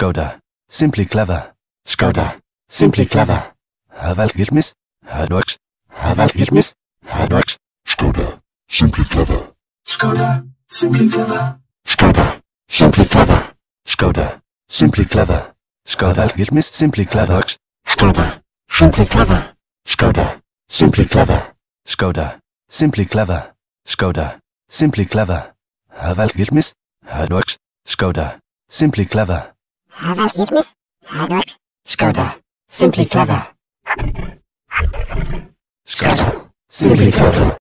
Skoda. Simply clever. Skoda. Simply clever. Havelgirmis. Hadworks. Havelgirmis. Hadworks. Skoda. Simply clever. Skoda. Simply clever. Skoda. Simply clever. Skoda. Simply clever. Skoda. Gilmis. Simply clever. Skoda. Simply clever. Skoda. Simply clever. Skoda. Simply clever. Skoda. Simply clever. Havelgirmis. Hadworks. Skoda. Simply clever. Havelgirmis. Hadworks. Skoda. Simply clever. Skoda. Simply clever.